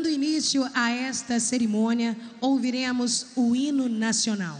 Dando início a esta cerimônia, ouviremos o hino nacional.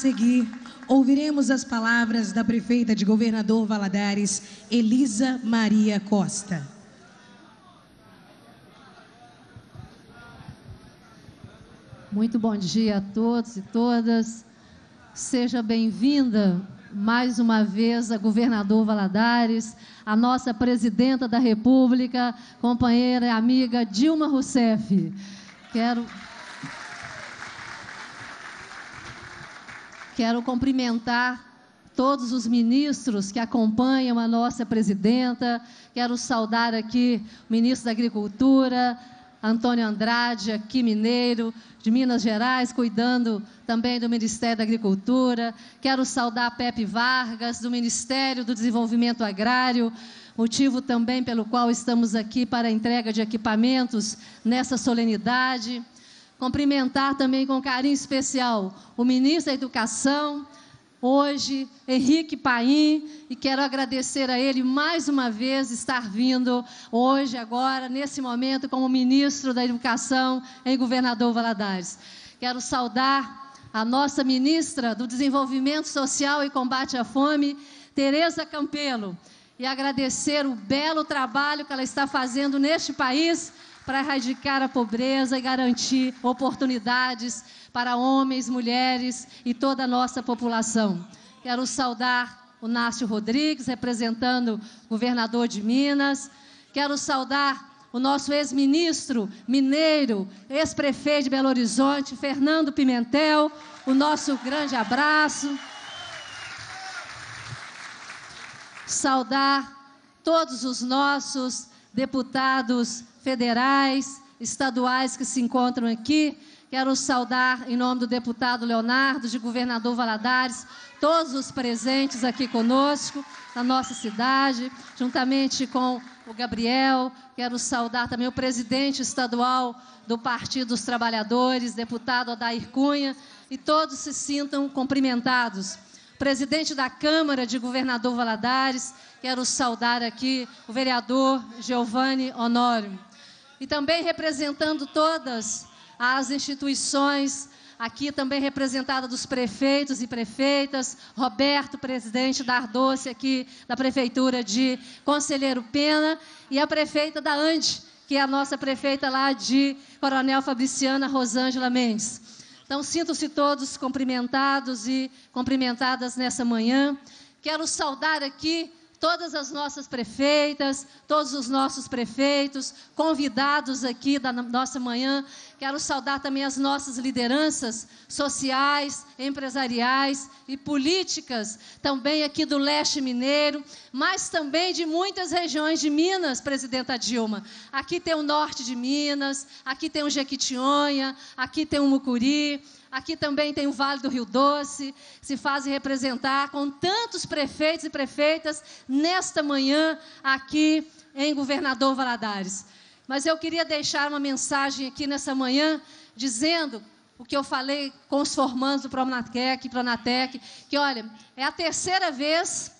Seguir, ouviremos as palavras da prefeita de Governador Valadares, Elisa Maria Costa. Muito bom dia a todos e todas. Seja bem-vinda mais uma vez a governador Valadares, a nossa presidenta da República, companheira e amiga Dilma Rousseff. Quero Quero cumprimentar todos os ministros que acompanham a nossa presidenta. Quero saudar aqui o ministro da Agricultura, Antônio Andrade, aqui mineiro, de Minas Gerais, cuidando também do Ministério da Agricultura. Quero saudar a Pepe Vargas, do Ministério do Desenvolvimento Agrário, motivo também pelo qual estamos aqui para a entrega de equipamentos nessa solenidade. Cumprimentar também com carinho especial o ministro da Educação, hoje, Henrique Paim, e quero agradecer a ele mais uma vez estar vindo hoje, agora, nesse momento, como ministro da Educação em Governador Valadares. Quero saudar a nossa ministra do Desenvolvimento Social e Combate à Fome, Tereza Campelo, e agradecer o belo trabalho que ela está fazendo neste país para erradicar a pobreza e garantir oportunidades para homens, mulheres e toda a nossa população. Quero saudar o Nácio Rodrigues, representando o governador de Minas. Quero saudar o nosso ex-ministro mineiro, ex-prefeito de Belo Horizonte, Fernando Pimentel, o nosso grande abraço. Saudar todos os nossos deputados federais, estaduais que se encontram aqui. Quero saudar, em nome do deputado Leonardo, de governador Valadares, todos os presentes aqui conosco, na nossa cidade, juntamente com o Gabriel. Quero saudar também o presidente estadual do Partido dos Trabalhadores, deputado Adair Cunha, e todos se sintam cumprimentados. Presidente da Câmara de Governador Valadares, quero saudar aqui o vereador Giovanni Honório e também representando todas as instituições, aqui também representada dos prefeitos e prefeitas, Roberto, presidente da Ardoce aqui da Prefeitura de Conselheiro Pena, e a prefeita da Ande, que é a nossa prefeita lá de Coronel Fabriciana Rosângela Mendes. Então, sinto-se todos cumprimentados e cumprimentadas nessa manhã. Quero saudar aqui todas as nossas prefeitas, todos os nossos prefeitos, convidados aqui da nossa manhã. Quero saudar também as nossas lideranças sociais, empresariais e políticas, também aqui do leste mineiro, mas também de muitas regiões de Minas, presidenta Dilma. Aqui tem o norte de Minas, aqui tem o Jequitinhonha, aqui tem o Mucuri, aqui também tem o Vale do Rio Doce, se fazem representar com tantos prefeitos e prefeitas nesta manhã aqui em Governador Valadares. Mas eu queria deixar uma mensagem aqui nessa manhã, dizendo o que eu falei com os formandos do Pronatec, Pronatec, que olha, é a terceira vez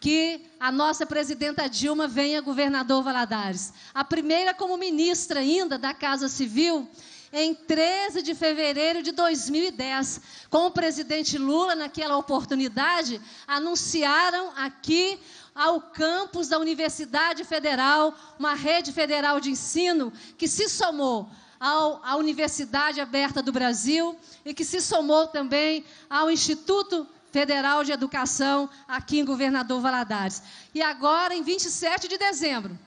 que a nossa presidenta Dilma vem a governador Valadares. A primeira como ministra ainda da Casa Civil, em 13 de fevereiro de 2010, com o presidente Lula, naquela oportunidade, anunciaram aqui ao campus da Universidade Federal, uma rede federal de ensino que se somou ao, à Universidade Aberta do Brasil e que se somou também ao Instituto Federal de Educação aqui em Governador Valadares. E agora, em 27 de dezembro,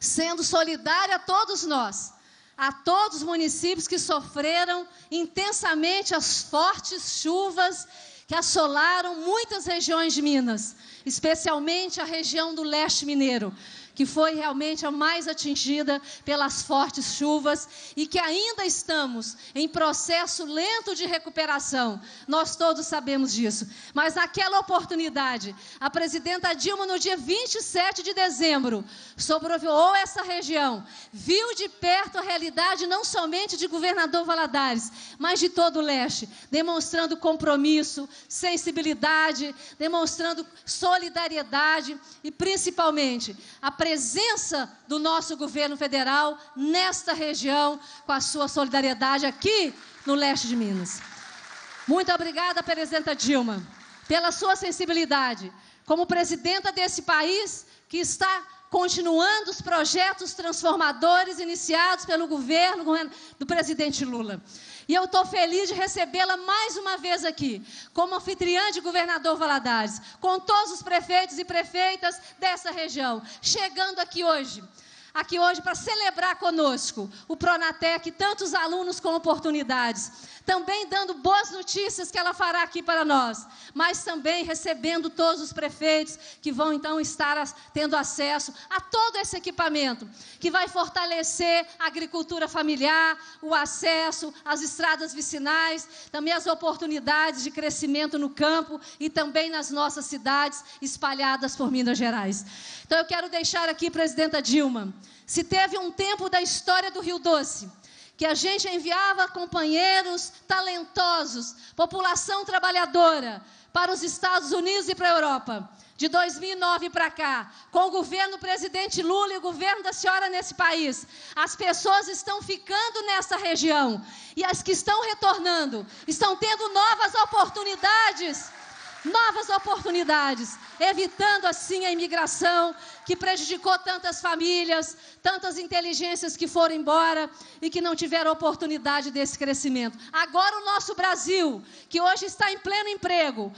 sendo solidária a todos nós, a todos os municípios que sofreram intensamente as fortes chuvas que assolaram muitas regiões de Minas especialmente a região do leste mineiro que foi realmente a mais atingida pelas fortes chuvas e que ainda estamos em processo lento de recuperação. Nós todos sabemos disso. Mas naquela oportunidade, a presidenta Dilma, no dia 27 de dezembro, sobrevoou essa região, viu de perto a realidade não somente de governador Valadares, mas de todo o leste, demonstrando compromisso, sensibilidade, demonstrando solidariedade e principalmente a presença do nosso governo federal nesta região, com a sua solidariedade aqui no leste de Minas. Muito obrigada, presidenta Dilma, pela sua sensibilidade. Como presidenta desse país que está continuando os projetos transformadores iniciados pelo governo do presidente Lula. E eu estou feliz de recebê-la mais uma vez aqui, como anfitriã de governador Valadares, com todos os prefeitos e prefeitas dessa região, chegando aqui hoje aqui hoje para celebrar conosco o Pronatec, tantos alunos com oportunidades, também dando boas notícias que ela fará aqui para nós, mas também recebendo todos os prefeitos que vão então estar tendo acesso a todo esse equipamento, que vai fortalecer a agricultura familiar, o acesso às estradas vicinais, também as oportunidades de crescimento no campo e também nas nossas cidades espalhadas por Minas Gerais. Então eu quero deixar aqui, presidenta Dilma, se teve um tempo da história do Rio Doce, que a gente enviava companheiros talentosos, população trabalhadora, para os Estados Unidos e para a Europa. De 2009 para cá, com o governo do presidente Lula e o governo da senhora nesse país, as pessoas estão ficando nessa região. E as que estão retornando estão tendo novas oportunidades novas oportunidades, evitando assim a imigração que prejudicou tantas famílias, tantas inteligências que foram embora e que não tiveram oportunidade desse crescimento. Agora o nosso Brasil, que hoje está em pleno emprego,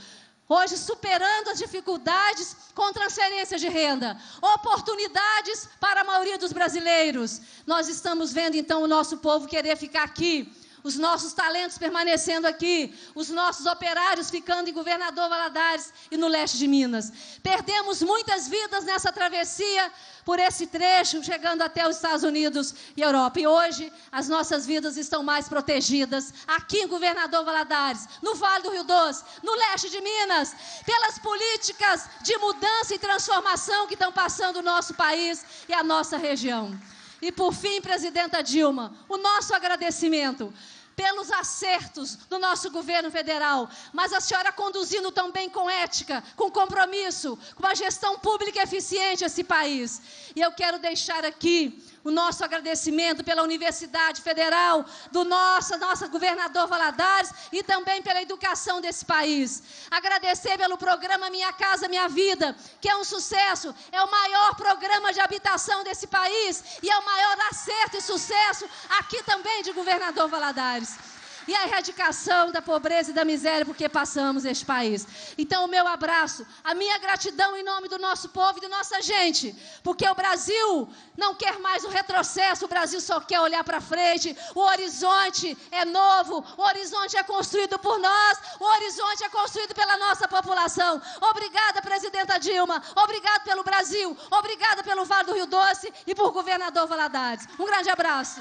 hoje superando as dificuldades com transferência de renda, oportunidades para a maioria dos brasileiros. Nós estamos vendo então o nosso povo querer ficar aqui os nossos talentos permanecendo aqui, os nossos operários ficando em Governador Valadares e no leste de Minas. Perdemos muitas vidas nessa travessia por esse trecho, chegando até os Estados Unidos e Europa. E hoje as nossas vidas estão mais protegidas aqui em Governador Valadares, no Vale do Rio Doce, no leste de Minas, pelas políticas de mudança e transformação que estão passando o nosso país e a nossa região. E por fim, presidenta Dilma, o nosso agradecimento pelos acertos do nosso governo federal, mas a senhora conduzindo também com ética, com compromisso, com uma gestão pública eficiente esse país. E eu quero deixar aqui o nosso agradecimento pela Universidade Federal, do nosso, nosso governador Valadares e também pela educação desse país. Agradecer pelo programa Minha Casa Minha Vida, que é um sucesso, é o maior programa de habitação desse país e é o maior acerto e sucesso aqui também de governador Valadares. E a erradicação da pobreza e da miséria porque passamos este país. Então, o meu abraço, a minha gratidão em nome do nosso povo e da nossa gente, porque o Brasil não quer mais o retrocesso, o Brasil só quer olhar para frente. O horizonte é novo, o horizonte é construído por nós, o horizonte é construído pela nossa população. Obrigada, presidenta Dilma, obrigado pelo Brasil, obrigada pelo Vale do Rio Doce e por governador Valadares. Um grande abraço.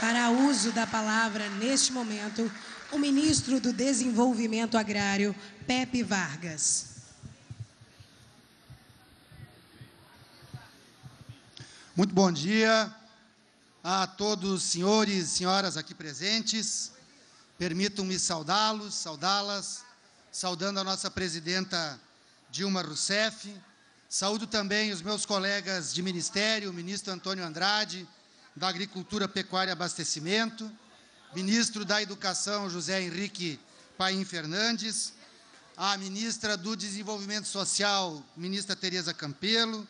Para uso da palavra neste momento, o ministro do Desenvolvimento Agrário, Pepe Vargas. Muito bom dia a todos os senhores e senhoras aqui presentes. Permitam-me saudá-los, saudá-las, saudando a nossa presidenta Dilma Rousseff. Saúdo também os meus colegas de ministério, o ministro Antônio Andrade, da Agricultura, Pecuária e Abastecimento, ministro da Educação, José Henrique Paim Fernandes, a ministra do Desenvolvimento Social, ministra Tereza Campelo.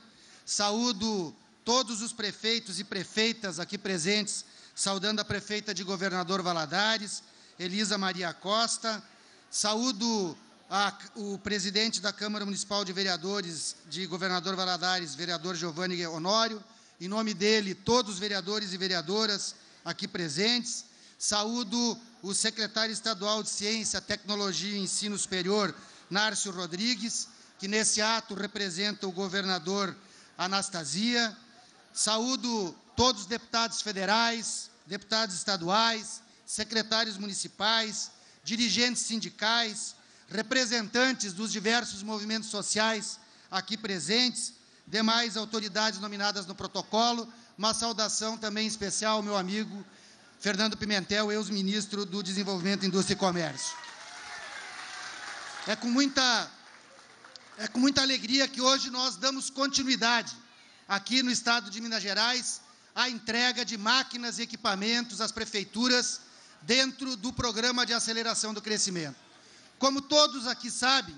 Saúdo todos os prefeitos e prefeitas aqui presentes, saudando a prefeita de Governador Valadares, Elisa Maria Costa, saúdo a, o presidente da Câmara Municipal de Vereadores de Governador Valadares, vereador Giovanni Honório, em nome dele, todos os vereadores e vereadoras aqui presentes, saúdo o secretário estadual de Ciência, Tecnologia e Ensino Superior, Nárcio Rodrigues, que nesse ato representa o governador Anastasia, Saúdo todos os deputados federais, deputados estaduais, secretários municipais, dirigentes sindicais, representantes dos diversos movimentos sociais aqui presentes, demais autoridades nominadas no protocolo, uma saudação também especial ao meu amigo Fernando Pimentel, ex-ministro do Desenvolvimento, Indústria e Comércio. É com muita é com muita alegria que hoje nós damos continuidade aqui no estado de Minas Gerais, a entrega de máquinas e equipamentos às prefeituras dentro do programa de aceleração do crescimento. Como todos aqui sabem,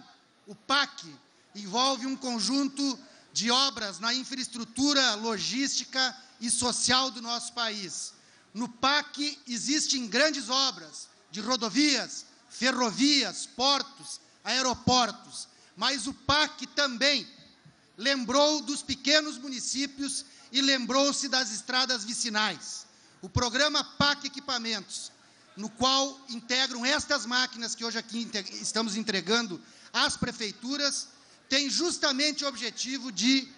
o PAC envolve um conjunto de obras na infraestrutura logística e social do nosso país. No PAC existem grandes obras de rodovias, ferrovias, portos, aeroportos, mas o PAC também lembrou dos pequenos municípios e lembrou-se das estradas vicinais. O programa PAC Equipamentos, no qual integram estas máquinas que hoje aqui estamos entregando às prefeituras, tem justamente o objetivo de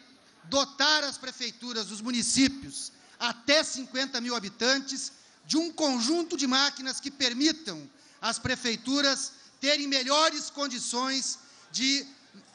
dotar as prefeituras, os municípios, até 50 mil habitantes, de um conjunto de máquinas que permitam às prefeituras terem melhores condições de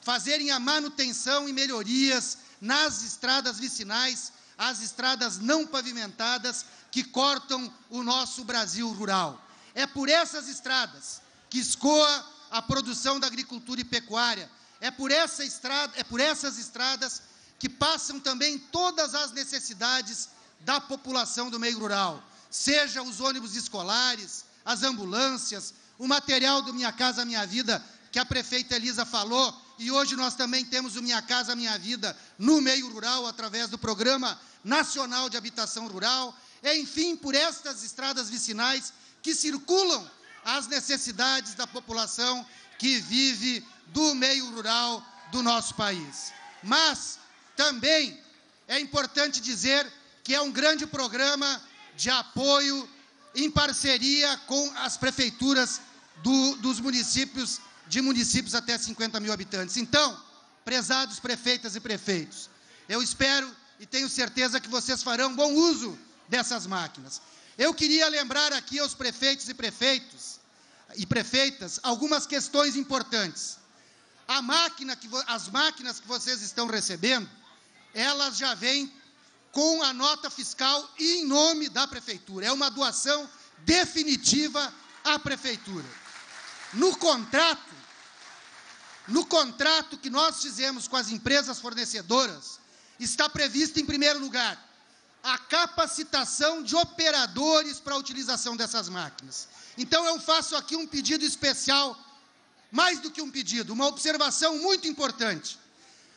fazerem a manutenção e melhorias nas estradas vicinais, as estradas não pavimentadas que cortam o nosso Brasil rural. É por essas estradas que escoa a produção da agricultura e pecuária. É por, essa estrada, é por essas estradas que passam também todas as necessidades da população do meio rural, seja os ônibus escolares, as ambulâncias, o material do Minha Casa Minha Vida, que a prefeita Elisa falou, e hoje nós também temos o Minha Casa Minha Vida no meio rural, através do Programa Nacional de Habitação Rural, enfim, por estas estradas vicinais que circulam as necessidades da população que vive do meio rural do nosso país. Mas também é importante dizer que é um grande programa de apoio em parceria com as prefeituras do, dos municípios de municípios até 50 mil habitantes. Então, prezados prefeitas e prefeitos, eu espero e tenho certeza que vocês farão bom uso dessas máquinas. Eu queria lembrar aqui aos prefeitos e prefeitos e prefeitas algumas questões importantes. A máquina que as máquinas que vocês estão recebendo, elas já vêm com a nota fiscal em nome da prefeitura. É uma doação definitiva à prefeitura. No contrato, no contrato que nós fizemos com as empresas fornecedoras, está previsto, em primeiro lugar, a capacitação de operadores para a utilização dessas máquinas. Então, eu faço aqui um pedido especial, mais do que um pedido, uma observação muito importante.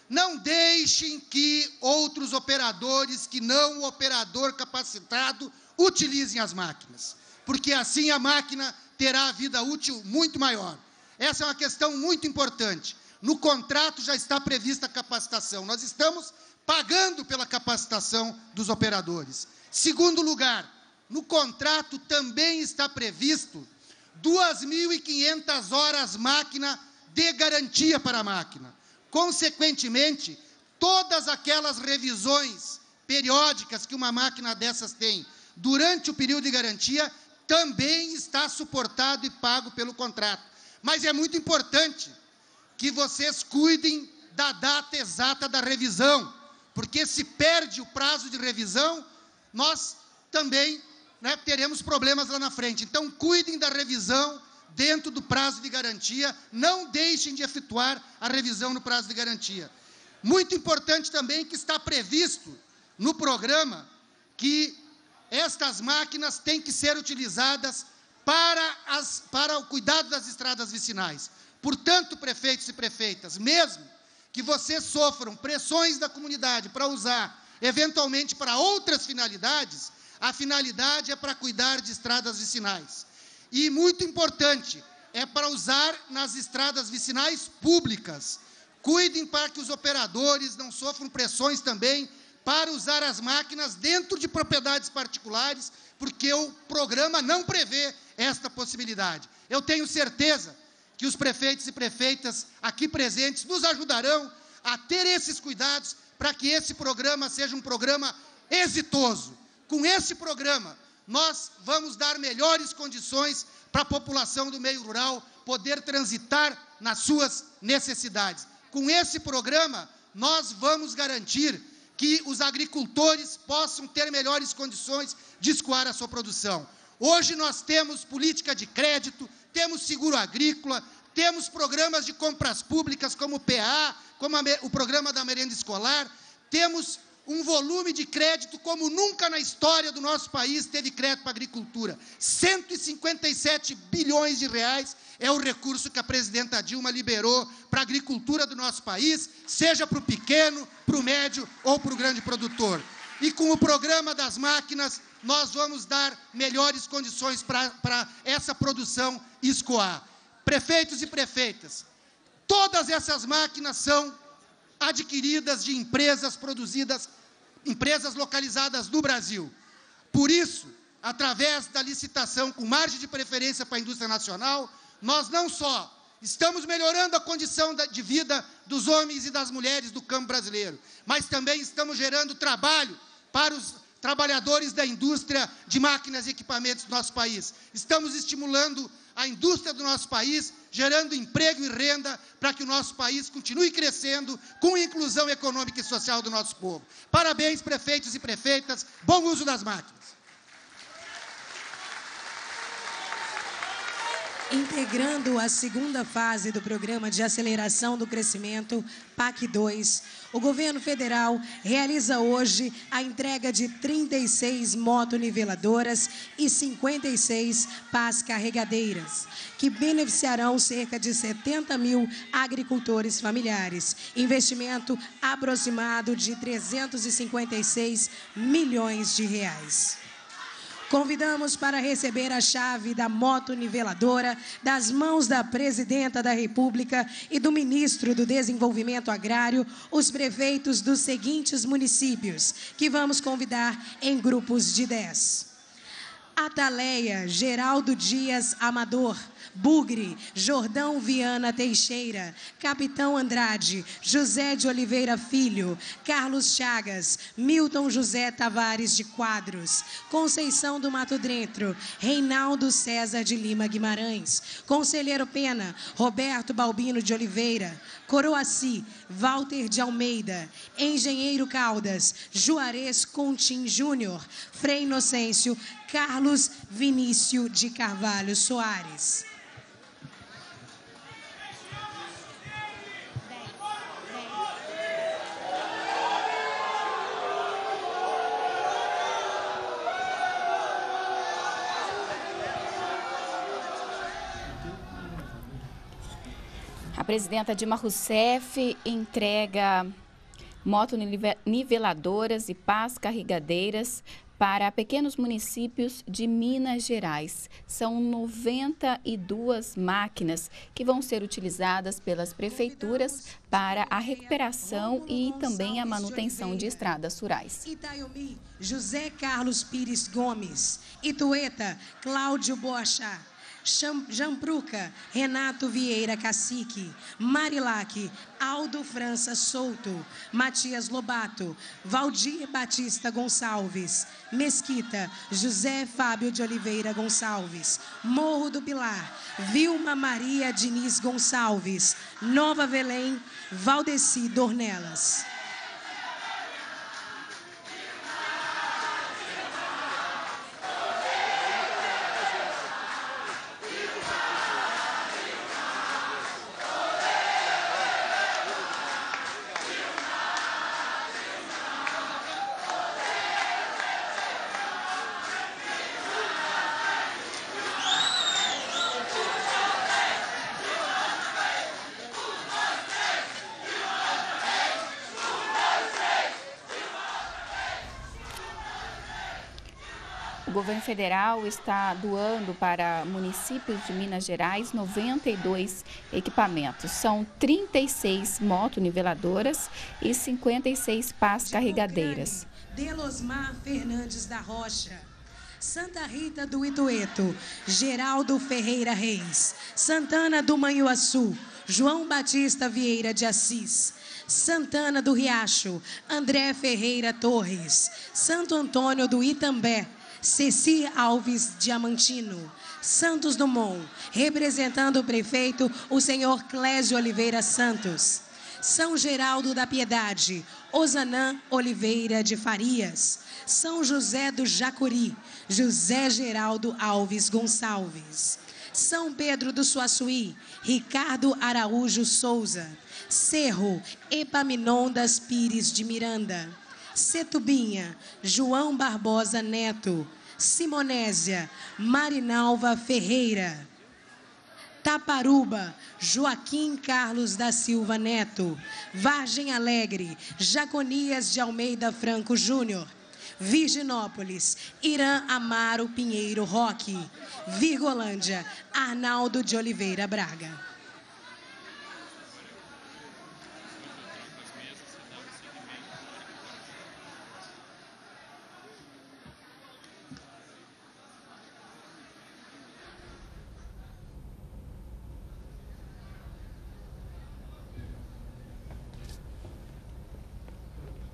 Não deixem que outros operadores, que não o operador capacitado, utilizem as máquinas, porque assim a máquina terá vida útil muito maior. Essa é uma questão muito importante. No contrato já está prevista a capacitação. Nós estamos pagando pela capacitação dos operadores. Segundo lugar, no contrato também está previsto 2.500 horas máquina de garantia para a máquina. Consequentemente, todas aquelas revisões periódicas que uma máquina dessas tem durante o período de garantia também está suportado e pago pelo contrato. Mas é muito importante que vocês cuidem da data exata da revisão, porque se perde o prazo de revisão, nós também né, teremos problemas lá na frente. Então, cuidem da revisão dentro do prazo de garantia, não deixem de efetuar a revisão no prazo de garantia. Muito importante também que está previsto no programa que estas máquinas têm que ser utilizadas para, as, para o cuidado das estradas vicinais. Portanto, prefeitos e prefeitas, mesmo que vocês sofram pressões da comunidade para usar, eventualmente para outras finalidades, a finalidade é para cuidar de estradas vicinais. E muito importante, é para usar nas estradas vicinais públicas. Cuidem para que os operadores não sofram pressões também para usar as máquinas dentro de propriedades particulares, porque o programa não prevê esta possibilidade. Eu tenho certeza que os prefeitos e prefeitas aqui presentes nos ajudarão a ter esses cuidados para que esse programa seja um programa exitoso. Com esse programa, nós vamos dar melhores condições para a população do meio rural poder transitar nas suas necessidades. Com esse programa, nós vamos garantir que os agricultores possam ter melhores condições de escoar a sua produção. Hoje nós temos política de crédito, temos seguro agrícola, temos programas de compras públicas como o PA, como o programa da merenda escolar, temos um volume de crédito como nunca na história do nosso país teve crédito para a agricultura. 157 bilhões de reais é o recurso que a presidenta Dilma liberou para a agricultura do nosso país, seja para o pequeno, para o médio ou para o grande produtor. E com o programa das máquinas, nós vamos dar melhores condições para, para essa produção escoar. Prefeitos e prefeitas, todas essas máquinas são adquiridas de empresas produzidas, empresas localizadas no Brasil. Por isso, através da licitação com margem de preferência para a indústria nacional, nós não só estamos melhorando a condição de vida dos homens e das mulheres do campo brasileiro, mas também estamos gerando trabalho para os trabalhadores da indústria de máquinas e equipamentos do nosso país. Estamos estimulando a indústria do nosso país, gerando emprego e renda para que o nosso país continue crescendo com inclusão econômica e social do nosso povo. Parabéns, prefeitos e prefeitas. Bom uso das máquinas. Integrando a segunda fase do Programa de Aceleração do Crescimento, PAC 2, o governo federal realiza hoje a entrega de 36 motoniveladoras e 56 pás carregadeiras, que beneficiarão cerca de 70 mil agricultores familiares. Investimento aproximado de 356 milhões de reais. Convidamos para receber a chave da moto niveladora das mãos da presidenta da República e do ministro do Desenvolvimento Agrário, os prefeitos dos seguintes municípios, que vamos convidar em grupos de 10. Ataleia Geraldo Dias Amador, Bugre, Jordão Viana Teixeira, Capitão Andrade, José de Oliveira Filho, Carlos Chagas, Milton José Tavares de Quadros, Conceição do Mato Dentro, Reinaldo César de Lima Guimarães, Conselheiro Pena, Roberto Balbino de Oliveira, Coroaci, Walter de Almeida, Engenheiro Caldas, Juarez Contim Júnior, Frei Inocêncio, Carlos Vinícius de Carvalho Soares. Presidenta Dilma Rousseff entrega motoniveladoras e pás carregadeiras para pequenos municípios de Minas Gerais. São 92 máquinas que vão ser utilizadas pelas prefeituras para a recuperação e também a manutenção de estradas rurais. Itaiumi, José Carlos Pires Gomes. Itueta, Cláudio Bocha. Jampruca, Renato Vieira Cacique, Marilac, Aldo França Souto, Matias Lobato, Valdir Batista Gonçalves, Mesquita, José Fábio de Oliveira Gonçalves, Morro do Pilar, Vilma Maria Diniz Gonçalves, Nova Velém, Valdeci Dornelas. Federal está doando para municípios de Minas Gerais 92 equipamentos. São 36 motoniveladoras e 56 pás carregadeiras. Delosmar Fernandes da Rocha. Santa Rita do Itueto, Geraldo Ferreira Reis, Santana do Manhuaçu, João Batista Vieira de Assis, Santana do Riacho, André Ferreira Torres, Santo Antônio do Itambé, Ceci Alves Diamantino, Santos Dumont, representando o prefeito, o senhor Clésio Oliveira Santos. São Geraldo da Piedade, Osanã Oliveira de Farias, São José do Jacuri, José Geraldo Alves Gonçalves. São Pedro do Suaçuí, Ricardo Araújo Souza. Cerro, Epaminondas Pires de Miranda. Setubinha, João Barbosa Neto. Simonésia, Marinalva Ferreira. Taparuba, Joaquim Carlos da Silva Neto. Vargem Alegre, Jaconias de Almeida Franco Júnior. Virginópolis, Irã Amaro Pinheiro Roque. Virgolândia, Arnaldo de Oliveira Braga.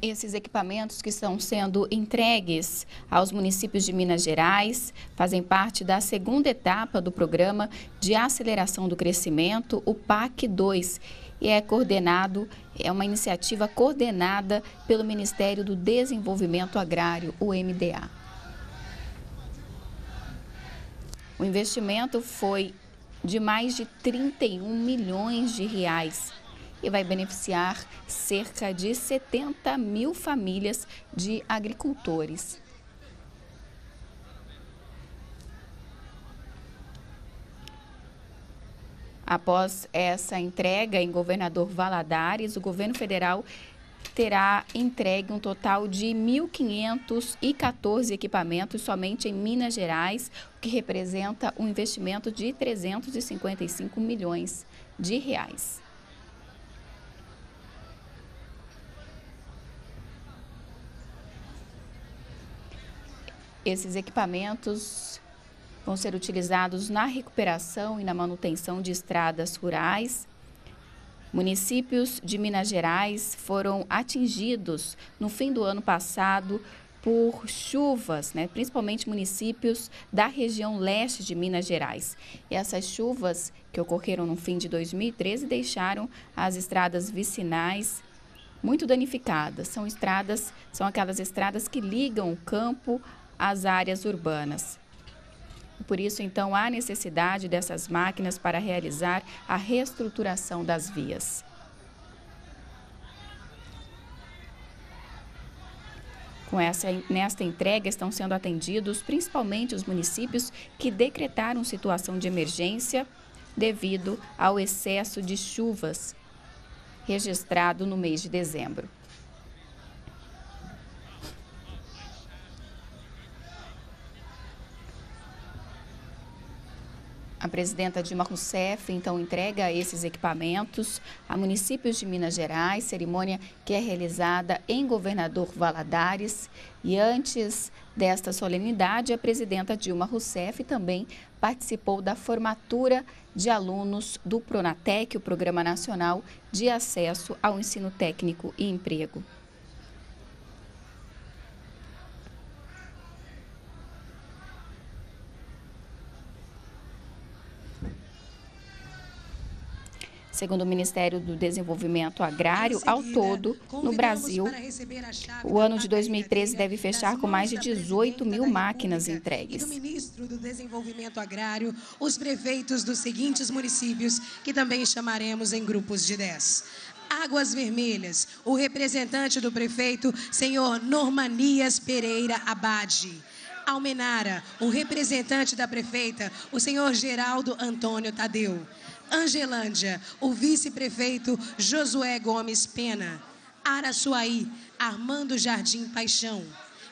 Esses equipamentos que estão sendo entregues aos municípios de Minas Gerais fazem parte da segunda etapa do programa de aceleração do crescimento, o PAC 2, e é coordenado, é uma iniciativa coordenada pelo Ministério do Desenvolvimento Agrário, o MDA. O investimento foi de mais de 31 milhões de reais e vai beneficiar cerca de 70 mil famílias de agricultores. Após essa entrega em Governador Valadares, o governo federal terá entregue um total de 1.514 equipamentos somente em Minas Gerais, o que representa um investimento de 355 milhões de reais. Esses equipamentos vão ser utilizados na recuperação e na manutenção de estradas rurais. Municípios de Minas Gerais foram atingidos no fim do ano passado por chuvas, né? principalmente municípios da região leste de Minas Gerais. E essas chuvas que ocorreram no fim de 2013 deixaram as estradas vicinais muito danificadas. São estradas, são aquelas estradas que ligam o campo às áreas urbanas. Por isso, então, há necessidade dessas máquinas para realizar a reestruturação das vias. Com essa, nesta entrega estão sendo atendidos principalmente os municípios que decretaram situação de emergência devido ao excesso de chuvas registrado no mês de dezembro. A presidenta Dilma Rousseff, então, entrega esses equipamentos a municípios de Minas Gerais, cerimônia que é realizada em Governador Valadares. E antes desta solenidade, a presidenta Dilma Rousseff também participou da formatura de alunos do Pronatec, o Programa Nacional de Acesso ao Ensino Técnico e Emprego. Segundo o Ministério do Desenvolvimento Agrário, ao todo, no Brasil, o ano de 2013 deve fechar com mais de 18 mil máquinas entregues. E do ministro do Desenvolvimento Agrário, os prefeitos dos seguintes municípios, que também chamaremos em grupos de 10. Águas Vermelhas, o representante do prefeito, senhor Normanias Pereira Abade. Almenara, o representante da prefeita, o senhor Geraldo Antônio Tadeu. Angelândia, o vice-prefeito Josué Gomes Pena. Araçuaí, Armando Jardim Paixão.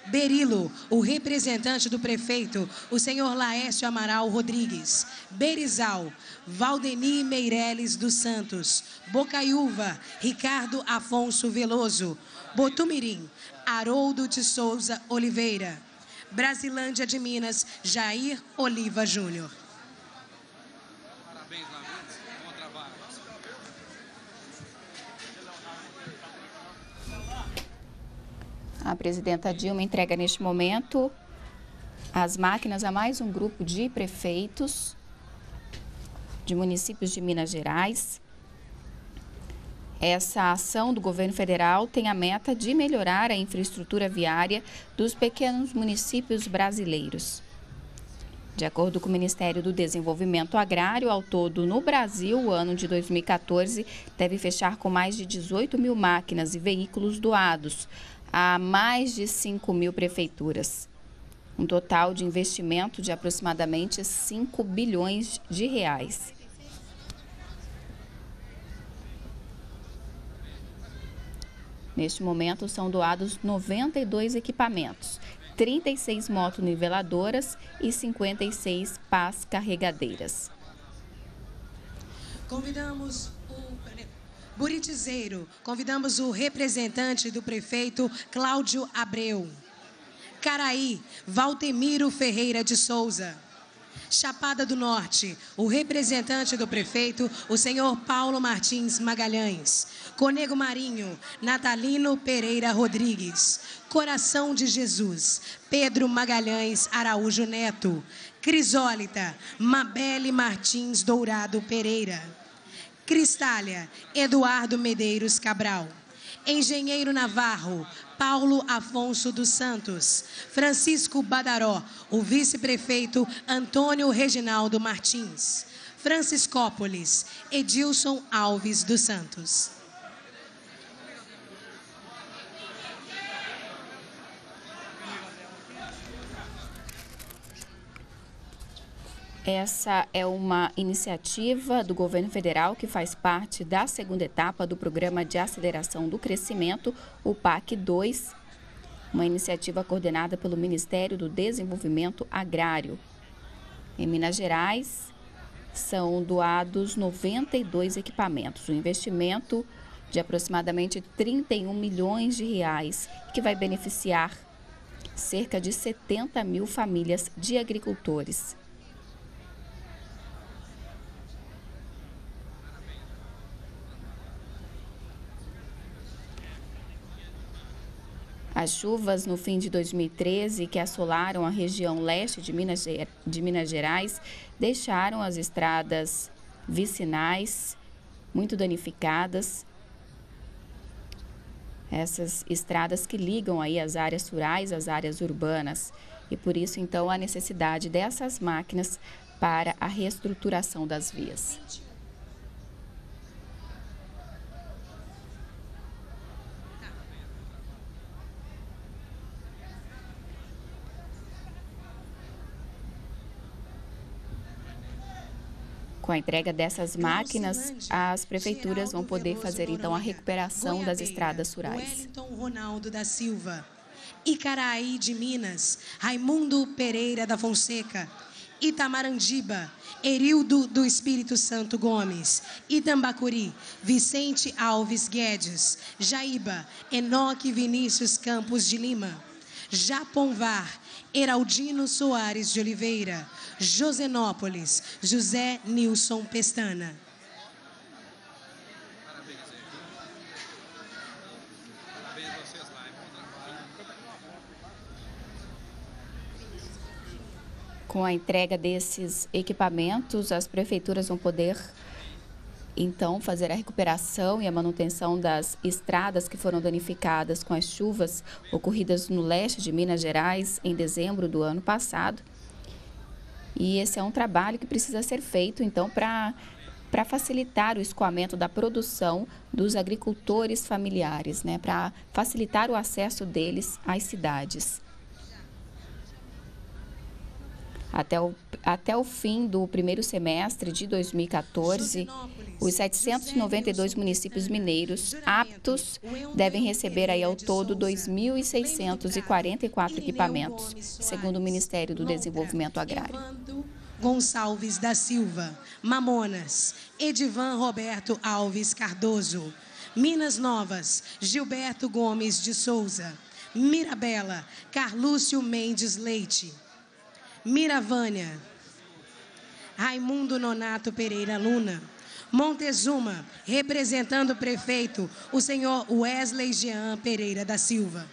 Berilo, o representante do prefeito, o senhor Laércio Amaral Rodrigues. Berizal, Valdeni Meireles dos Santos. Bocaiúva, Ricardo Afonso Veloso. Botumirim, Haroldo de Souza Oliveira. Brasilândia de Minas, Jair Oliva Júnior. A presidenta Dilma entrega neste momento as máquinas a mais um grupo de prefeitos de municípios de Minas Gerais. Essa ação do governo federal tem a meta de melhorar a infraestrutura viária dos pequenos municípios brasileiros. De acordo com o Ministério do Desenvolvimento Agrário, ao todo no Brasil, o ano de 2014 deve fechar com mais de 18 mil máquinas e veículos doados a mais de 5 mil prefeituras. Um total de investimento de aproximadamente 5 bilhões de reais. Neste momento, são doados 92 equipamentos, 36 motoniveladoras e 56 pás carregadeiras. Convidamos Buritizeiro, convidamos o representante do prefeito Cláudio Abreu. Caraí, Valtemiro Ferreira de Souza. Chapada do Norte, o representante do prefeito, o senhor Paulo Martins Magalhães. Conego Marinho, Natalino Pereira Rodrigues. Coração de Jesus, Pedro Magalhães Araújo Neto. Crisólita, Mabele Martins Dourado Pereira. Cristália, Eduardo Medeiros Cabral. Engenheiro Navarro, Paulo Afonso dos Santos. Francisco Badaró, o vice-prefeito Antônio Reginaldo Martins. Franciscópolis, Edilson Alves dos Santos. Essa é uma iniciativa do governo federal que faz parte da segunda etapa do Programa de Aceleração do Crescimento, o PAC 2, uma iniciativa coordenada pelo Ministério do Desenvolvimento Agrário. Em Minas Gerais, são doados 92 equipamentos, um investimento de aproximadamente 31 milhões de reais, que vai beneficiar cerca de 70 mil famílias de agricultores. As chuvas no fim de 2013 que assolaram a região leste de Minas, de Minas Gerais deixaram as estradas vicinais muito danificadas. Essas estradas que ligam aí as áreas rurais às áreas urbanas. E por isso, então, a necessidade dessas máquinas para a reestruturação das vias. Com a entrega dessas máquinas, as prefeituras vão poder fazer então a recuperação das estradas rurais. Ronaldo da Silva, Icaraí de Minas, Raimundo Pereira da Fonseca, Itamarandiba, Erildo do Espírito Santo Gomes, Itambacuri, Vicente Alves Guedes, Jaíba, Enoque Vinícius Campos de Lima, Japonvar, Heraldino Soares de Oliveira, Josenópolis, José Nilson Pestana. Com a entrega desses equipamentos, as prefeituras vão poder então fazer a recuperação e a manutenção das estradas que foram danificadas com as chuvas ocorridas no leste de Minas Gerais em dezembro do ano passado. E esse é um trabalho que precisa ser feito então para para facilitar o escoamento da produção dos agricultores familiares, né, para facilitar o acesso deles às cidades. Até o, até o fim do primeiro semestre de 2014, os 792 municípios mineiros aptos devem receber aí ao todo 2.644 equipamentos, segundo o Ministério do Desenvolvimento Agrário. Gonçalves da Silva, Mamonas, Edivan Roberto Alves Cardoso, Minas Novas, Gilberto Gomes de Souza, Mirabela, Carlúcio Mendes Leite. Miravânia, Raimundo Nonato Pereira Luna, Montezuma, representando o prefeito, o senhor Wesley Jean Pereira da Silva.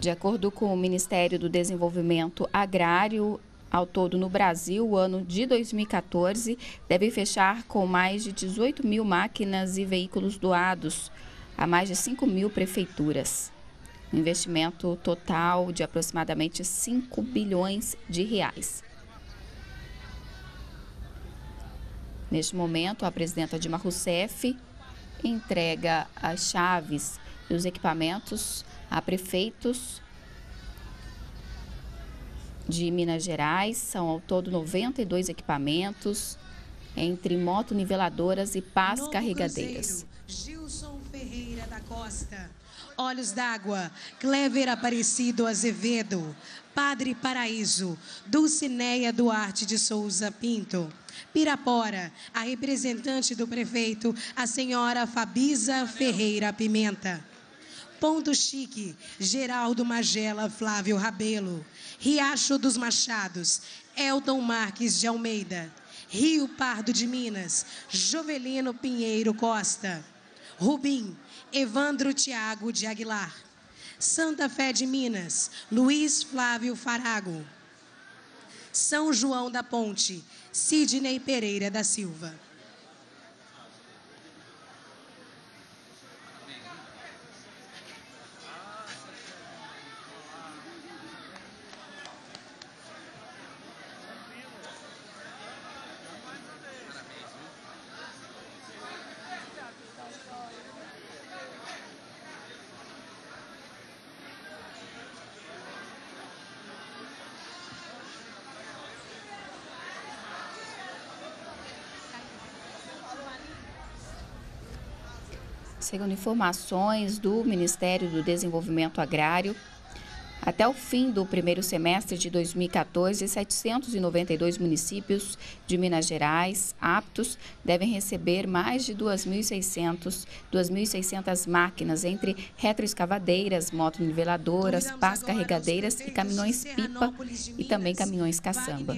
De acordo com o Ministério do Desenvolvimento Agrário, ao todo no Brasil, o ano de 2014 deve fechar com mais de 18 mil máquinas e veículos doados a mais de 5 mil prefeituras. Um investimento total de aproximadamente 5 bilhões de reais. Neste momento, a presidenta Dilma Rousseff entrega as chaves e os equipamentos a prefeitos de Minas Gerais. São ao todo 92 equipamentos, entre motoniveladoras e pás Novo carregadeiras. Cruzeiro, Gilson Ferreira da Costa. Olhos d'Água, Clever Aparecido Azevedo, Padre Paraíso, Dulcineia Duarte de Souza Pinto. Pirapora, a representante do prefeito, a senhora Fabisa Ferreira Pimenta. Ponto Chique, Geraldo Magela Flávio Rabelo. Riacho dos Machados, Elton Marques de Almeida. Rio Pardo de Minas, Jovelino Pinheiro Costa. Rubim, Evandro Tiago de Aguilar. Santa Fé de Minas, Luiz Flávio Farago. São João da Ponte, Sidney Pereira da Silva. Segundo informações do Ministério do Desenvolvimento Agrário, até o fim do primeiro semestre de 2014, 792 municípios de Minas Gerais aptos devem receber mais de 2.600 2.600 máquinas, entre retroescavadeiras, motoniveladoras, pás carregadeiras e caminhões-pipa e também caminhões caçamba.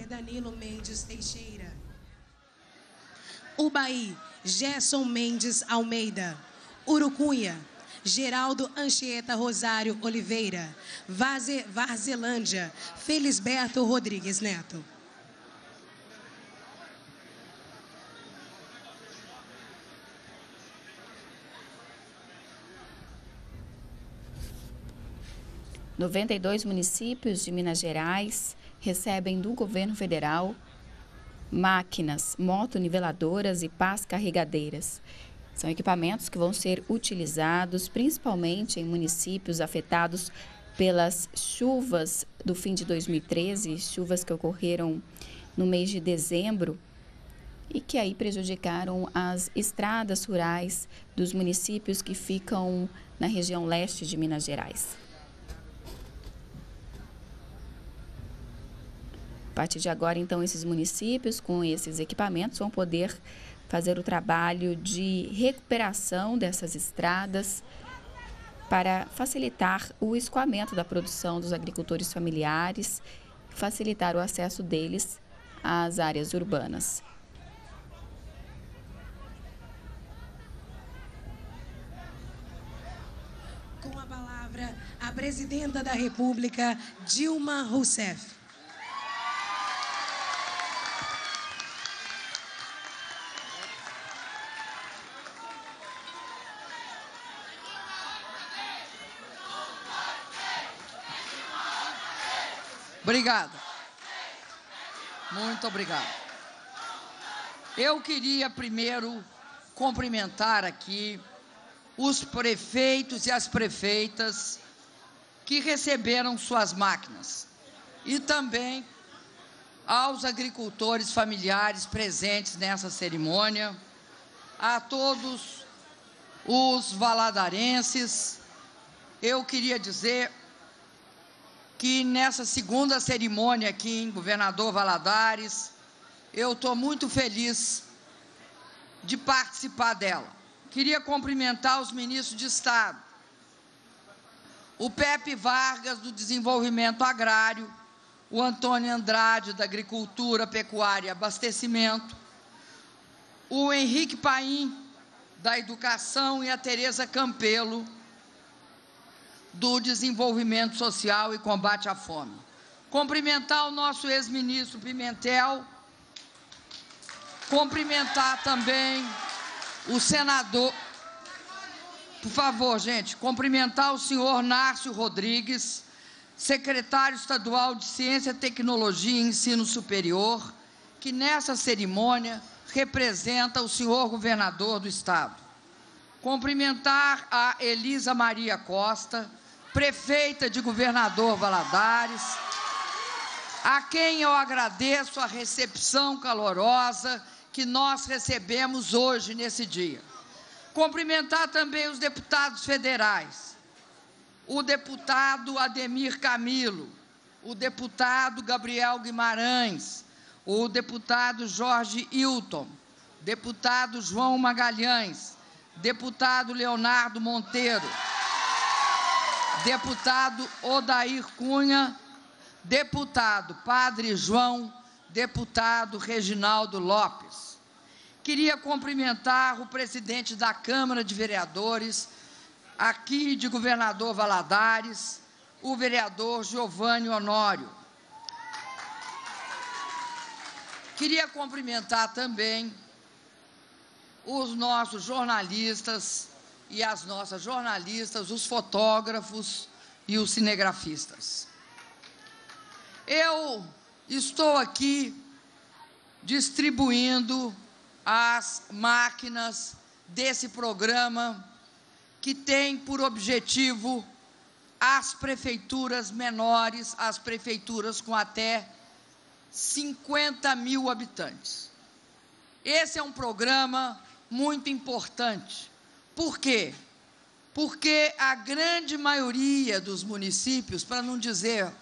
Ubaí, Gerson Mendes Almeida. Urucunha, Geraldo Anchieta Rosário Oliveira, Vaze, Varzelândia, Felisberto Rodrigues Neto. Noventa e dois municípios de Minas Gerais recebem do governo federal máquinas, motoniveladoras e pás carregadeiras. São equipamentos que vão ser utilizados principalmente em municípios afetados pelas chuvas do fim de 2013, chuvas que ocorreram no mês de dezembro e que aí prejudicaram as estradas rurais dos municípios que ficam na região leste de Minas Gerais. A partir de agora, então, esses municípios com esses equipamentos vão poder fazer o trabalho de recuperação dessas estradas para facilitar o escoamento da produção dos agricultores familiares, facilitar o acesso deles às áreas urbanas. Com a palavra, a presidenta da República, Dilma Rousseff. Obrigado. Muito obrigado. Eu queria primeiro cumprimentar aqui os prefeitos e as prefeitas que receberam suas máquinas e também aos agricultores familiares presentes nessa cerimônia, a todos os valadarenses. Eu queria dizer que nessa segunda cerimônia aqui em Governador Valadares, eu estou muito feliz de participar dela. Queria cumprimentar os ministros de Estado, o Pepe Vargas, do Desenvolvimento Agrário, o Antônio Andrade, da Agricultura, Pecuária e Abastecimento, o Henrique Paim, da Educação, e a Tereza Campelo, do Desenvolvimento Social e Combate à Fome. Cumprimentar o nosso ex-ministro Pimentel, cumprimentar também o senador. Por favor, gente, cumprimentar o senhor Nárcio Rodrigues, secretário estadual de Ciência, Tecnologia e Ensino Superior, que nessa cerimônia representa o senhor governador do estado. Cumprimentar a Elisa Maria Costa, prefeita de Governador Valadares, a quem eu agradeço a recepção calorosa que nós recebemos hoje, nesse dia. Cumprimentar também os deputados federais, o deputado Ademir Camilo, o deputado Gabriel Guimarães, o deputado Jorge Hilton, deputado João Magalhães, deputado Leonardo Monteiro deputado Odair Cunha, deputado Padre João, deputado Reginaldo Lopes. Queria cumprimentar o presidente da Câmara de Vereadores, aqui de Governador Valadares, o vereador Giovanni Honório. Queria cumprimentar também os nossos jornalistas, e as nossas jornalistas, os fotógrafos e os cinegrafistas. Eu estou aqui distribuindo as máquinas desse programa que tem por objetivo as prefeituras menores, as prefeituras com até 50 mil habitantes. Esse é um programa muito importante, por quê? Porque a grande maioria dos municípios, para não dizer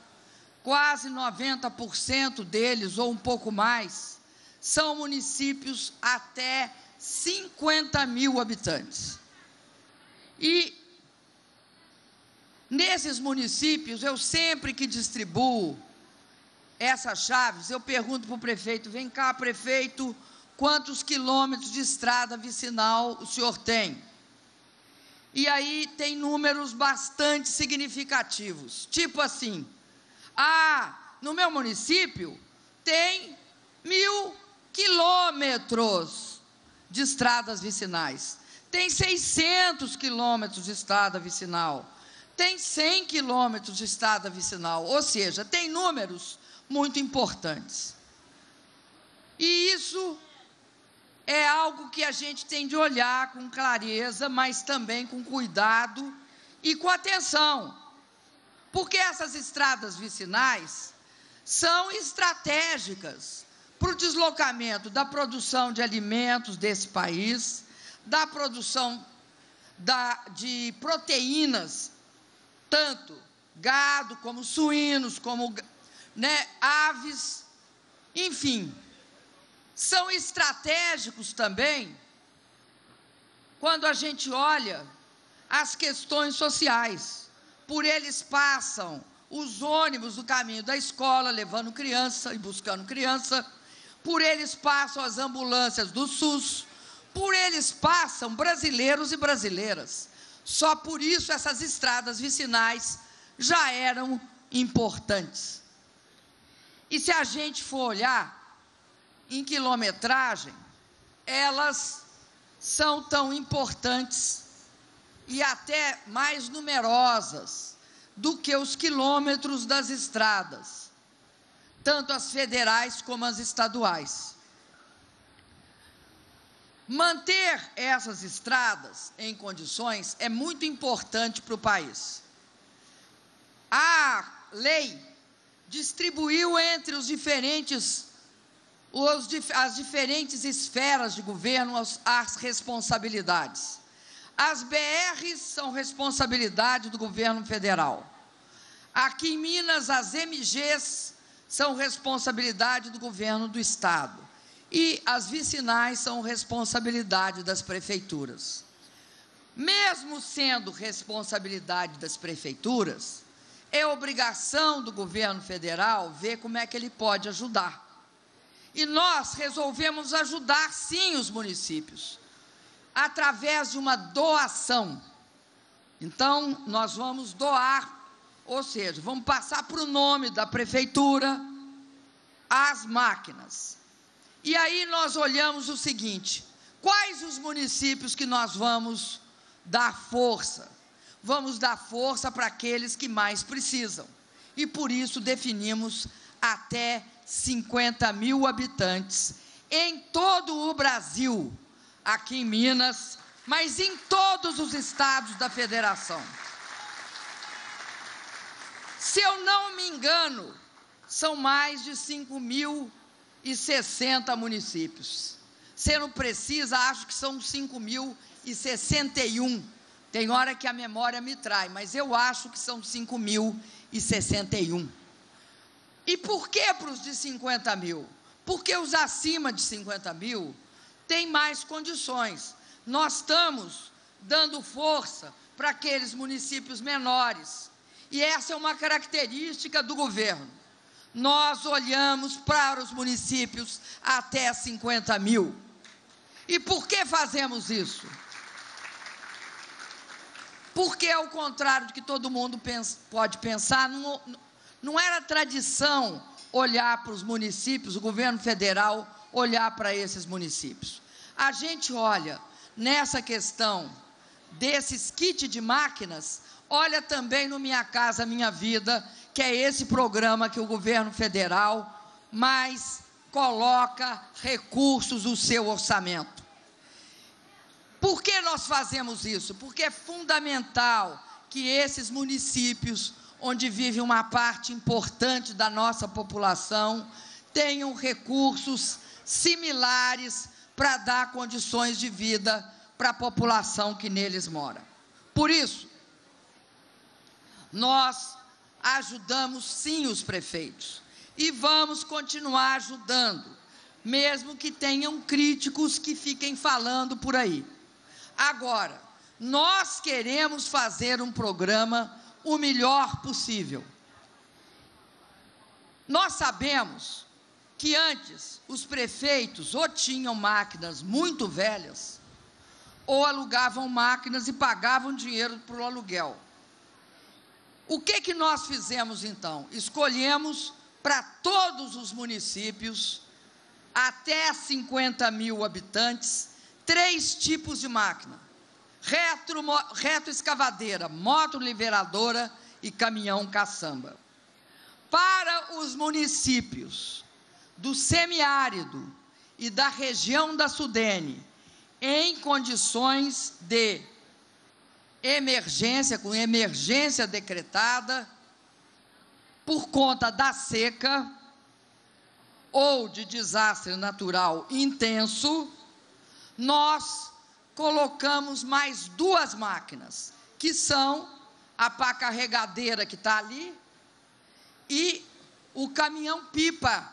quase 90% deles ou um pouco mais, são municípios até 50 mil habitantes. E nesses municípios, eu sempre que distribuo essas chaves, eu pergunto para o prefeito: vem cá, prefeito, quantos quilômetros de estrada vicinal o senhor tem? E aí tem números bastante significativos. Tipo assim, ah, no meu município tem mil quilômetros de estradas vicinais. Tem 600 quilômetros de estrada vicinal. Tem 100 quilômetros de estrada vicinal. Ou seja, tem números muito importantes. E isso é algo que a gente tem de olhar com clareza, mas também com cuidado e com atenção. Porque essas estradas vicinais são estratégicas para o deslocamento da produção de alimentos desse país, da produção da, de proteínas, tanto gado como suínos, como né, aves, enfim, são estratégicos também quando a gente olha as questões sociais. Por eles passam os ônibus do caminho da escola, levando criança e buscando criança. Por eles passam as ambulâncias do SUS. Por eles passam brasileiros e brasileiras. Só por isso essas estradas vicinais já eram importantes. E se a gente for olhar em quilometragem, elas são tão importantes e até mais numerosas do que os quilômetros das estradas, tanto as federais como as estaduais. Manter essas estradas em condições é muito importante para o país. A lei distribuiu entre os diferentes, os, as diferentes esferas de governo as, as responsabilidades. As BRs são responsabilidade do governo federal. Aqui em Minas, as MGs são responsabilidade do governo do estado. E as vicinais são responsabilidade das prefeituras. Mesmo sendo responsabilidade das prefeituras, é obrigação do governo federal ver como é que ele pode ajudar. E nós resolvemos ajudar sim os municípios, através de uma doação. Então, nós vamos doar, ou seja, vamos passar para o nome da prefeitura as máquinas. E aí nós olhamos o seguinte: quais os municípios que nós vamos dar força? vamos dar força para aqueles que mais precisam. E por isso definimos até 50 mil habitantes em todo o Brasil, aqui em Minas, mas em todos os estados da federação. Se eu não me engano, são mais de 5.060 municípios. Sendo precisa, acho que são 5.061 tem hora que a memória me trai, mas eu acho que são 5.061. E por que para os de 50 mil? Porque os acima de 50 mil têm mais condições. Nós estamos dando força para aqueles municípios menores. E essa é uma característica do governo. Nós olhamos para os municípios até 50 mil. E por que fazemos isso? Porque, ao contrário do que todo mundo pensa, pode pensar, não, não era tradição olhar para os municípios, o governo federal olhar para esses municípios. A gente olha nessa questão desses kits de máquinas, olha também no Minha Casa Minha Vida, que é esse programa que o governo federal mais coloca recursos no seu orçamento. Por que nós fazemos isso? Porque é fundamental que esses municípios, onde vive uma parte importante da nossa população, tenham recursos similares para dar condições de vida para a população que neles mora. Por isso, nós ajudamos sim os prefeitos e vamos continuar ajudando, mesmo que tenham críticos que fiquem falando por aí. Agora, nós queremos fazer um programa o melhor possível. Nós sabemos que antes os prefeitos ou tinham máquinas muito velhas, ou alugavam máquinas e pagavam dinheiro para o aluguel. O que, que nós fizemos então? Escolhemos para todos os municípios, até 50 mil habitantes, três tipos de máquina: retro, reto escavadeira, moto liberadora e caminhão caçamba. Para os municípios do semiárido e da região da Sudene, em condições de emergência, com emergência decretada, por conta da seca ou de desastre natural intenso, nós colocamos mais duas máquinas, que são a pá carregadeira que está ali e o caminhão-pipa.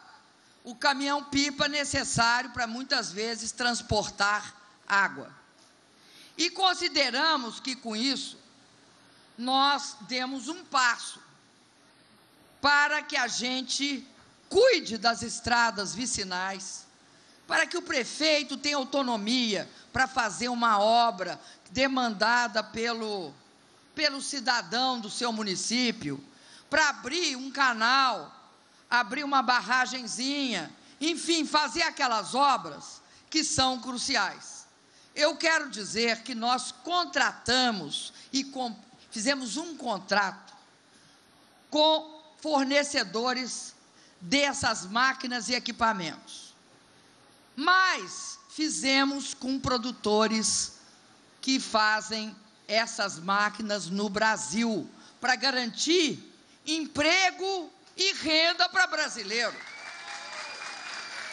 O caminhão-pipa necessário para muitas vezes transportar água. E consideramos que com isso nós demos um passo para que a gente cuide das estradas vicinais, para que o prefeito tenha autonomia para fazer uma obra demandada pelo, pelo cidadão do seu município, para abrir um canal, abrir uma barragenzinha, enfim, fazer aquelas obras que são cruciais. Eu quero dizer que nós contratamos e com, fizemos um contrato com fornecedores dessas máquinas e equipamentos. Mas fizemos com produtores que fazem essas máquinas no Brasil, para garantir emprego e renda para brasileiro.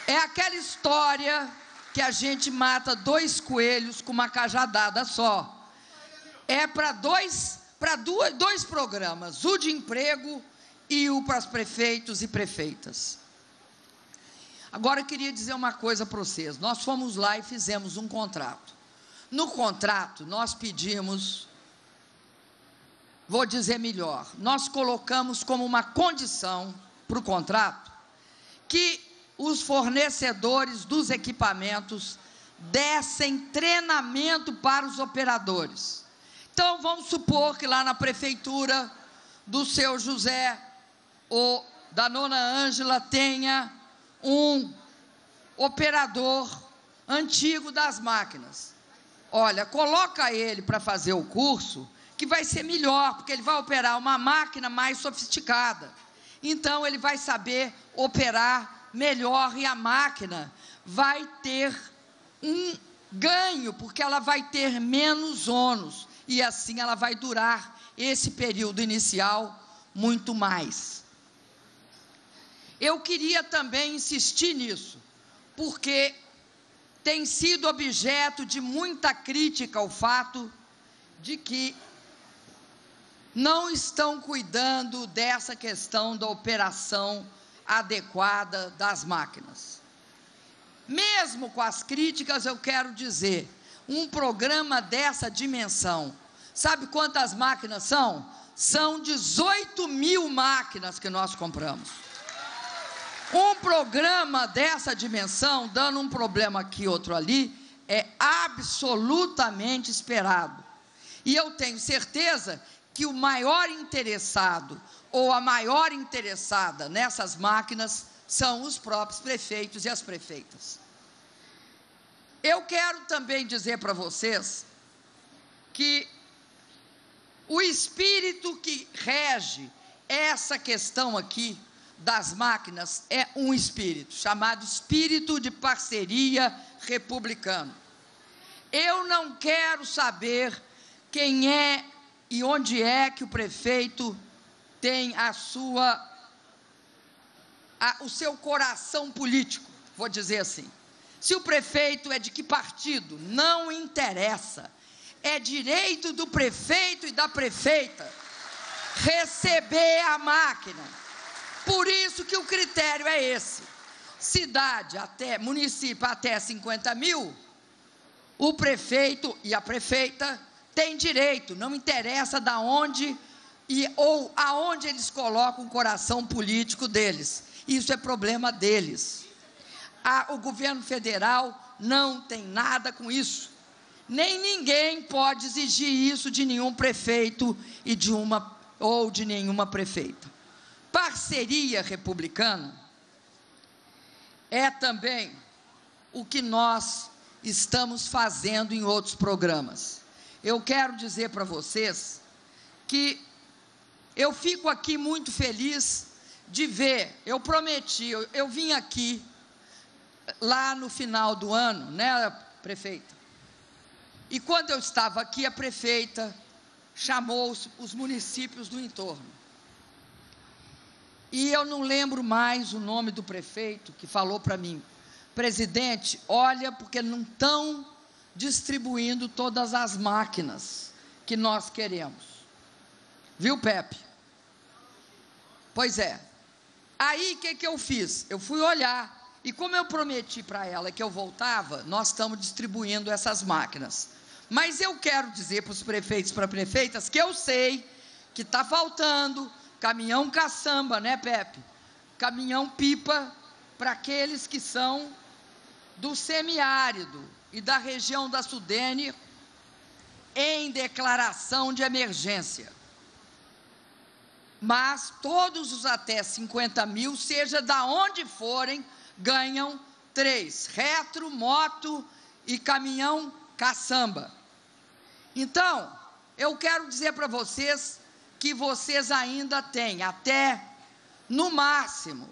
É aquela história que a gente mata dois coelhos com uma cajadada só. É para dois, dois programas, o de emprego e o para os prefeitos e prefeitas. Agora eu queria dizer uma coisa para vocês. Nós fomos lá e fizemos um contrato. No contrato, nós pedimos, vou dizer melhor, nós colocamos como uma condição para o contrato que os fornecedores dos equipamentos dessem treinamento para os operadores. Então, vamos supor que lá na prefeitura do seu José ou da nona Ângela tenha um operador antigo das máquinas. Olha, coloca ele para fazer o curso, que vai ser melhor, porque ele vai operar uma máquina mais sofisticada. Então ele vai saber operar melhor e a máquina vai ter um ganho, porque ela vai ter menos ônus e assim ela vai durar esse período inicial muito mais. Eu queria também insistir nisso, porque tem sido objeto de muita crítica o fato de que não estão cuidando dessa questão da operação adequada das máquinas. Mesmo com as críticas, eu quero dizer, um programa dessa dimensão, sabe quantas máquinas são? São 18 mil máquinas que nós compramos. Um programa dessa dimensão, dando um problema aqui, outro ali, é absolutamente esperado. E eu tenho certeza que o maior interessado ou a maior interessada nessas máquinas são os próprios prefeitos e as prefeitas. Eu quero também dizer para vocês que o espírito que rege essa questão aqui das máquinas é um espírito, chamado espírito de parceria republicano. Eu não quero saber quem é e onde é que o prefeito tem a sua a, o seu coração político, vou dizer assim. Se o prefeito é de que partido, não interessa. É direito do prefeito e da prefeita receber a máquina por isso que o critério é esse. Cidade até, município até 50 mil, o prefeito e a prefeita têm direito, não interessa da onde e, ou aonde eles colocam o coração político deles. Isso é problema deles. A, o governo federal não tem nada com isso. Nem ninguém pode exigir isso de nenhum prefeito e de uma ou de nenhuma prefeita parceria republicana é também o que nós estamos fazendo em outros programas. Eu quero dizer para vocês que eu fico aqui muito feliz de ver, eu prometi, eu, eu vim aqui lá no final do ano, né, prefeita? E quando eu estava aqui, a prefeita chamou os, os municípios do entorno E eu não lembro mais o nome do prefeito que falou para mim, presidente, olha, porque não estão distribuindo todas as máquinas que nós queremos. Viu, Pepe? Pois é. Aí o que, que eu fiz? Eu fui olhar. E como eu prometi para ela que eu voltava, nós estamos distribuindo essas máquinas. Mas eu quero dizer para os prefeitos e para prefeitas que eu sei que está faltando caminhão caçamba, né, Pepe? Caminhão pipa para aqueles que são do semiárido e da região da Sudene em declaração de emergência mas todos os até 50 mil, seja da onde forem, ganham três: retro, moto e caminhão caçamba. Então, eu quero dizer para vocês que vocês ainda têm até, no máximo,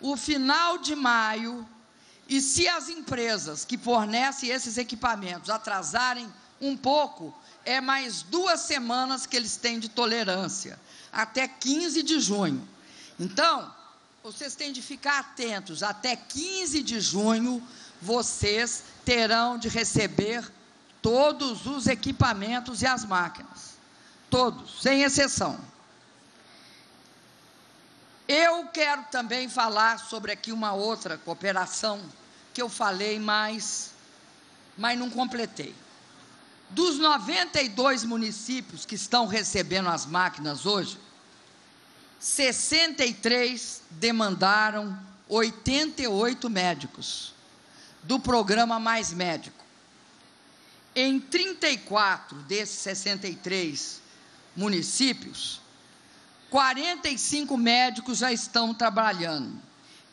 o final de maio, e se as empresas que fornecem esses equipamentos atrasarem um pouco, é mais duas semanas que eles têm de tolerância até 15 de junho. Então, vocês têm de ficar atentos, até 15 de junho vocês terão de receber todos os equipamentos e as máquinas. Todos, sem exceção. Eu quero também falar sobre aqui uma outra cooperação que eu falei, mas, mas não completei. Dos 92 municípios que estão recebendo as máquinas hoje, 63 demandaram 88 médicos do programa Mais Médico. Em 34 desses 63 municípios, 45 médicos já estão trabalhando.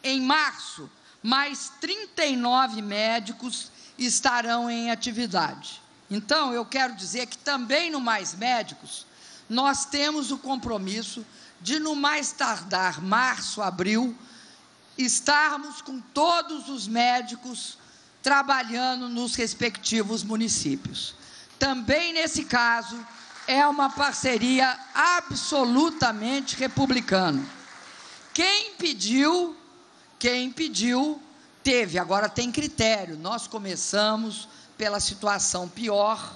Em março, mais 39 médicos estarão em atividade. Então, eu quero dizer que também no Mais Médicos, nós temos o compromisso de, no mais tardar março, abril, estarmos com todos os médicos trabalhando nos respectivos municípios. Também nesse caso, é uma parceria absolutamente republicana. Quem pediu, quem pediu, teve, agora tem critério. Nós começamos pela situação pior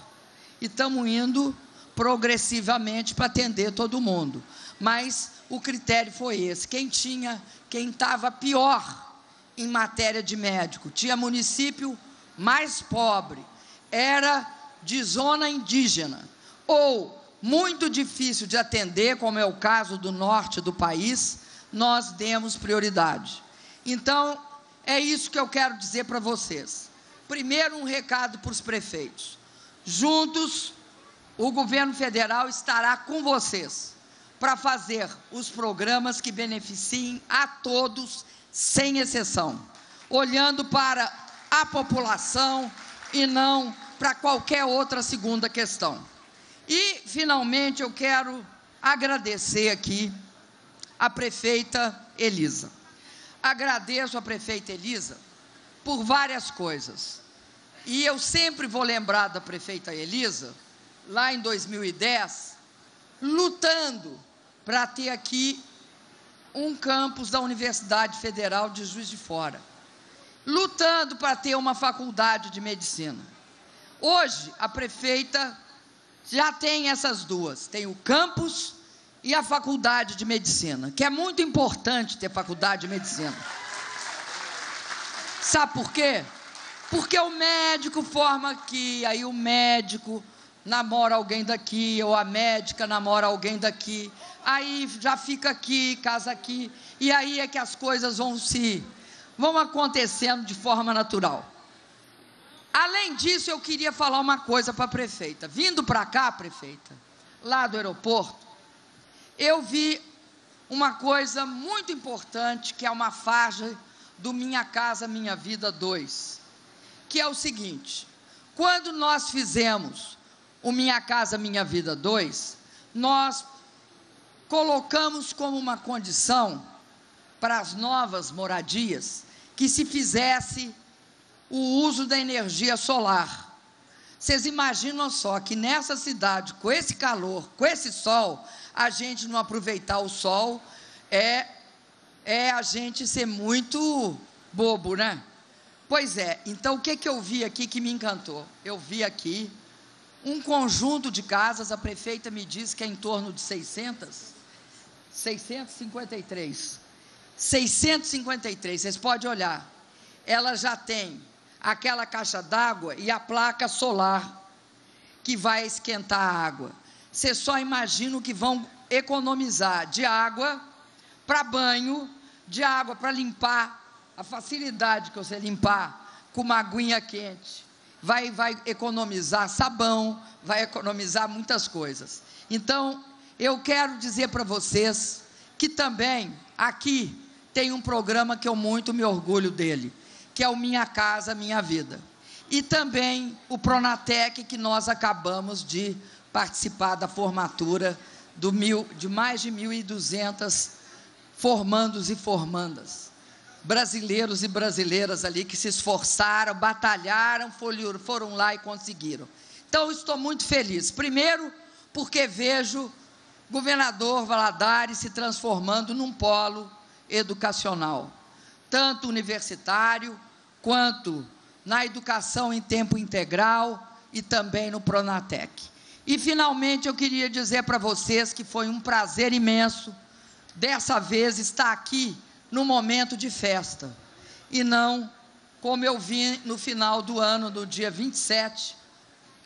e estamos indo progressivamente para atender todo mundo. Mas o critério foi esse: quem tinha, quem estava pior em matéria de médico, tinha município mais pobre, era de zona indígena, ou muito difícil de atender, como é o caso do norte do país, nós demos prioridade. Então, é isso que eu quero dizer para vocês. Primeiro, um recado para os prefeitos. Juntos, o governo federal estará com vocês para fazer os programas que beneficiem a todos, sem exceção, olhando para a população e não para qualquer outra segunda questão. E, finalmente, eu quero agradecer aqui a prefeita Elisa. Agradeço a prefeita Elisa por várias coisas. E eu sempre vou lembrar da prefeita Elisa, lá em 2010, lutando para ter aqui um campus da Universidade Federal de Juiz de Fora, lutando para ter uma faculdade de medicina. Hoje, a prefeita já tem essas duas: tem o campus e a faculdade de medicina, que é muito importante ter faculdade de medicina. Sabe por quê? Porque o médico forma aqui, aí o médico namora alguém daqui, ou a médica namora alguém daqui, aí já fica aqui, casa aqui, e aí é que as coisas vão se vão acontecendo de forma natural. Além disso, eu queria falar uma coisa para a prefeita. Vindo para cá, prefeita, lá do aeroporto, eu vi uma coisa muito importante, que é uma faixa do Minha Casa Minha Vida 2 que é o seguinte: quando nós fizemos o Minha Casa Minha Vida 2, nós colocamos como uma condição para as novas moradias que se fizesse o uso da energia solar. Vocês imaginam só que nessa cidade, com esse calor, com esse sol, a gente não aproveitar o sol é é a gente ser muito bobo, né? Pois é, então o que, que eu vi aqui que me encantou? Eu vi aqui um conjunto de casas, a prefeita me disse que é em torno de 600, 653. 653, vocês podem olhar. Ela já tem aquela caixa d'água e a placa solar que vai esquentar a água. Você só imagina o que vão economizar de água para banho, de água para limpar a facilidade que você limpar com uma aguinha quente, vai, vai economizar sabão, vai economizar muitas coisas. Então, eu quero dizer para vocês que também aqui tem um programa que eu muito me orgulho dele, que é o Minha Casa Minha Vida. E também o Pronatec, que nós acabamos de participar da formatura mil, de mais de 1.200 formandos e formandas brasileiros e brasileiras ali que se esforçaram, batalharam, foram lá e conseguiram. Então, estou muito feliz. Primeiro, porque vejo governador Valadares se transformando num polo educacional, tanto universitário quanto na educação em tempo integral e também no Pronatec. E finalmente eu queria dizer para vocês que foi um prazer imenso dessa vez estar aqui no momento de festa, e não como eu vi no final do ano, no dia 27,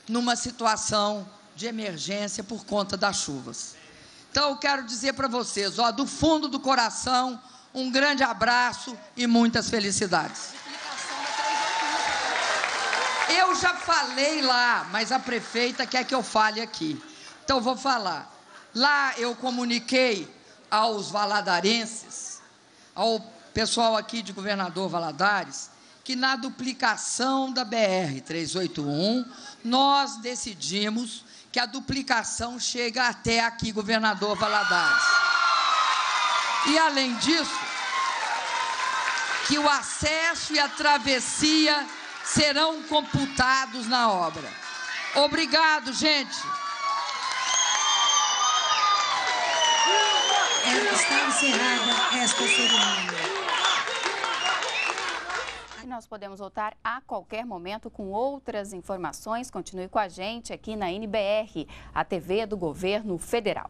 numa situação de emergência por conta das chuvas. Então, eu quero dizer para vocês, ó, do fundo do coração, um grande abraço e muitas felicidades. Eu já falei lá, mas a prefeita quer que eu fale aqui. Então, vou falar. Lá eu comuniquei aos valadarenses ao pessoal aqui de Governador Valadares que na duplicação da BR 381 nós decidimos que a duplicação chega até aqui Governador Valadares. E além disso, que o acesso e a travessia serão computados na obra. Obrigado, gente. Está encerrada esta cerimônia. E nós podemos voltar a qualquer momento com outras informações. Continue com a gente aqui na NBR, a TV do Governo Federal.